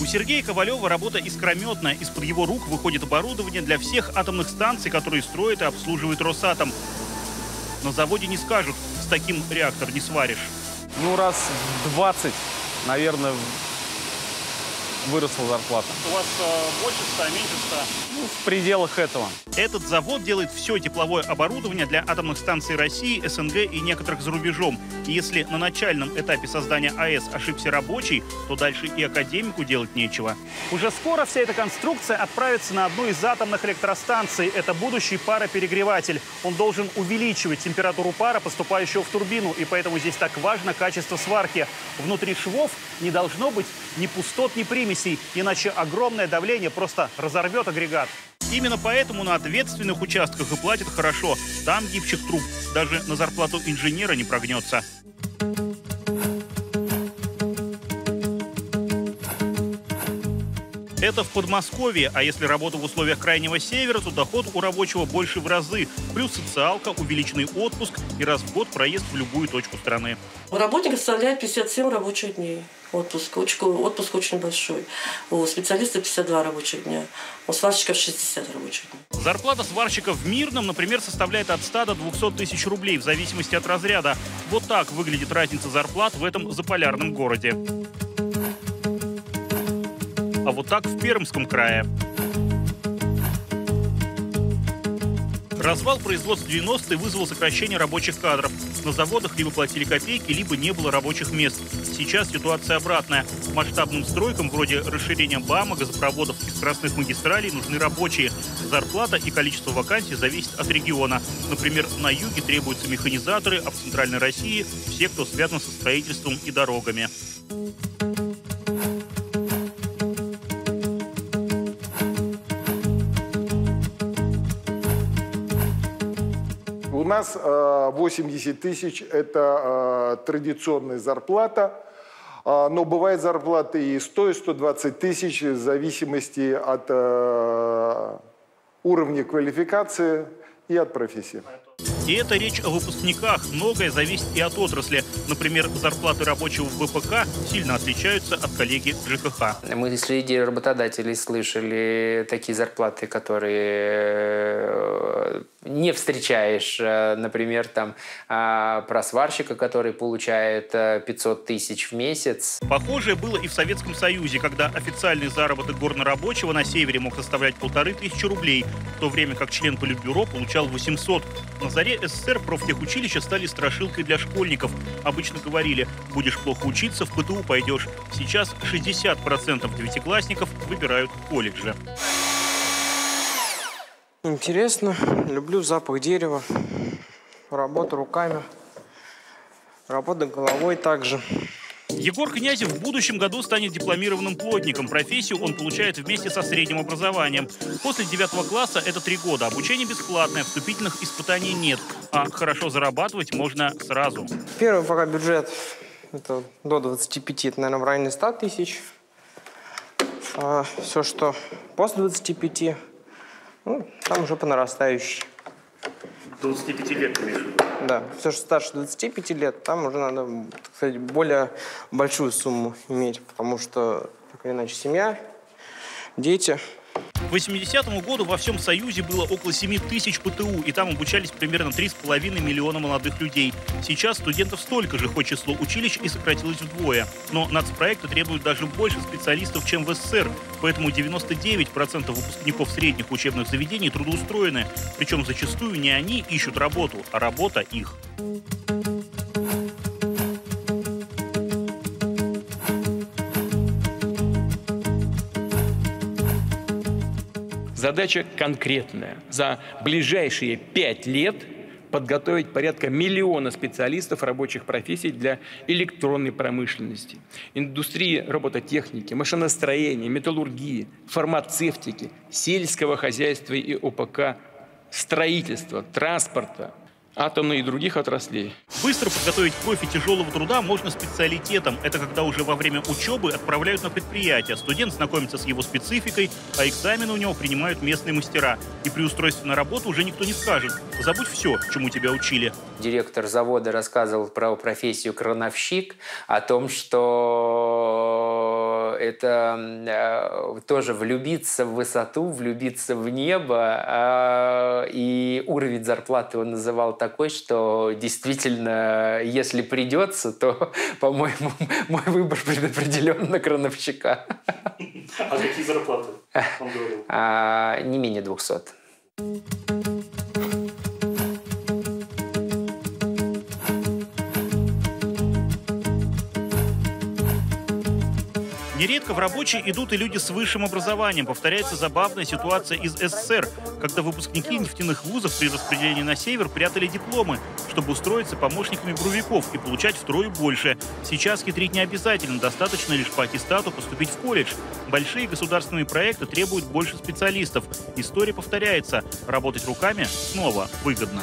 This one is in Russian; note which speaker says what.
Speaker 1: У Сергея Ковалева работа искрометная. Из-под его рук выходит оборудование для всех атомных станций, которые строит и обслуживает Росатом. На заводе не скажут, с таким реактор не сваришь.
Speaker 2: Ну, раз в 20, наверное, выросла зарплата.
Speaker 1: У вас э, больше 100, меньше 100?
Speaker 2: Ну, в пределах этого.
Speaker 1: Этот завод делает все тепловое оборудование для атомных станций России, СНГ и некоторых за рубежом. И если на начальном этапе создания АЭС ошибся рабочий, то дальше и академику делать нечего. Уже скоро вся эта конструкция отправится на одну из атомных электростанций. Это будущий пароперегреватель. Он должен увеличивать температуру пара, поступающего в турбину. И поэтому здесь так важно качество сварки. Внутри швов не должно быть ни пустот, ни примесей, иначе огромное давление просто разорвет агрегат. Именно поэтому на ответственных участках и платят хорошо. Там гибчих труб даже на зарплату инженера не прогнется. Это в Подмосковье, а если работа в условиях Крайнего Севера, то доход у рабочего больше в разы. Плюс социалка, увеличенный отпуск и раз в год проезд в любую точку страны.
Speaker 3: У работника составляет 57 рабочих дней отпуск. Отпуск очень большой. У специалиста 52 рабочих дня. У сварщиков 60 рабочих дней.
Speaker 1: Зарплата сварщика в Мирном, например, составляет от 100 до 200 тысяч рублей в зависимости от разряда. Вот так выглядит разница зарплат в этом заполярном городе. А вот так в Пермском крае. Развал производства 90-е вызвал сокращение рабочих кадров. На заводах либо платили копейки, либо не было рабочих мест. Сейчас ситуация обратная. Масштабным стройкам, вроде расширения БАМа, газопроводов и скоростных магистралей, нужны рабочие. Зарплата и количество вакансий зависит от региона. Например, на юге требуются механизаторы, а в Центральной России – все, кто связан со строительством и дорогами.
Speaker 4: У нас э, 80 тысяч – это э, традиционная зарплата, э, но бывают зарплаты и 100, и 120 тысяч в зависимости от э, уровня квалификации и от профессии.
Speaker 1: И это речь о выпускниках. Многое зависит и от отрасли. Например, зарплаты рабочего в ВПК сильно отличаются от коллеги в ЖКХ.
Speaker 5: Мы среди работодателей слышали такие зарплаты, которые э, не встречаешь. Э, Например, там а, про сварщика, который получает э, 500 тысяч в месяц.
Speaker 1: Похожее было и в Советском Союзе, когда официальный заработок горнорабочего на севере мог составлять полторы тысячи рублей, в то время как член Политбюро получал 800. На заре СССР профтехучилища стали страшилкой для школьников. Обычно говорили, будешь плохо учиться, в ПТУ пойдешь. Сейчас 60% девятиклассников выбирают колледжи.
Speaker 6: Интересно, люблю запах дерева, работа руками, работа головой также.
Speaker 1: Егор Князев в будущем году станет дипломированным плотником. Профессию он получает вместе со средним образованием. После девятого класса это три года. Обучение бесплатное, вступительных испытаний нет. А хорошо зарабатывать можно сразу.
Speaker 6: Первый пока бюджет это до 25, это, наверное, в районе 100 тысяч. А все, что после 25, ну, там уже по нарастающей.
Speaker 1: 25 лет, конечно.
Speaker 6: Да, все, что старше 25 лет, там уже надо, так сказать, более большую сумму иметь, потому что, так или иначе, семья, дети.
Speaker 1: К 80 году во всем Союзе было около 7 тысяч ПТУ, и там обучались примерно 3,5 миллиона молодых людей. Сейчас студентов столько же, хоть число училищ и сократилось вдвое. Но нацпроекты требуют даже больше специалистов, чем в СССР, поэтому 99% выпускников средних учебных заведений трудоустроены. Причем зачастую не они ищут работу, а работа их.
Speaker 7: Задача конкретная. За ближайшие пять лет подготовить порядка миллиона специалистов рабочих профессий для электронной промышленности, индустрии робототехники, машиностроения, металлургии, фармацевтики, сельского хозяйства и ОПК, строительства, транспорта, атомной и других отраслей.
Speaker 1: Быстро подготовить к профи тяжелого труда можно специалитетом. Это когда уже во время учебы отправляют на предприятие. Студент знакомится с его спецификой, а экзамены у него принимают местные мастера. И при устройстве на работу уже никто не скажет. Забудь все, чему тебя учили.
Speaker 5: Директор завода рассказывал про профессию крановщик, о том, что это э, тоже влюбиться в высоту, влюбиться в небо. И уровень зарплаты он называл такой, что действительно, если придется, то, по-моему, мой выбор предопределен на крановщика.
Speaker 1: А какие зарплаты он говорил?
Speaker 5: А, не менее 200.
Speaker 1: Нередко в рабочие идут и люди с высшим образованием. Повторяется забавная ситуация из СССР, когда выпускники нефтяных вузов при распределении на север прятали дипломы, чтобы устроиться помощниками буровиков и получать втрое больше. Сейчас хитрить не обязательно, достаточно лишь по аттестату поступить в колледж. Большие государственные проекты требуют больше специалистов. История повторяется. Работать руками снова выгодно.